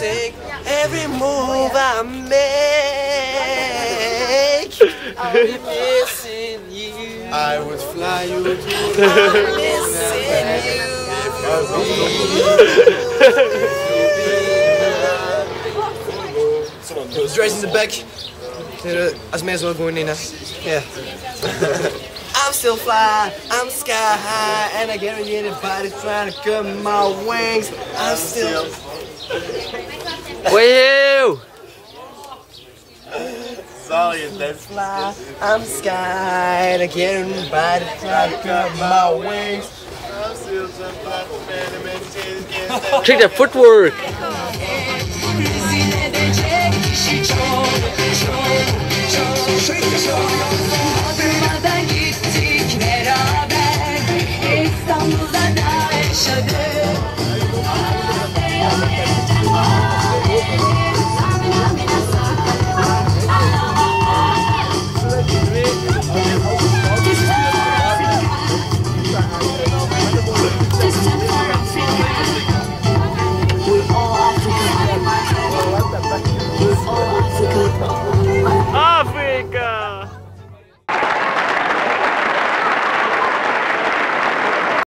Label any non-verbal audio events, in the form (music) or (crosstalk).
every move I make. I'll be missing you. I would fly you to I'm missing you. Straight in the back. As may as well go in now. Yeah. (laughs) I'm still fly, I'm sky high, and I guarantee anybody's trying to cut my wings. I'm still Will! Sorry, that's fly, I'm sky, and I guarantee anybody's trying to cut my wings. Check the footwork.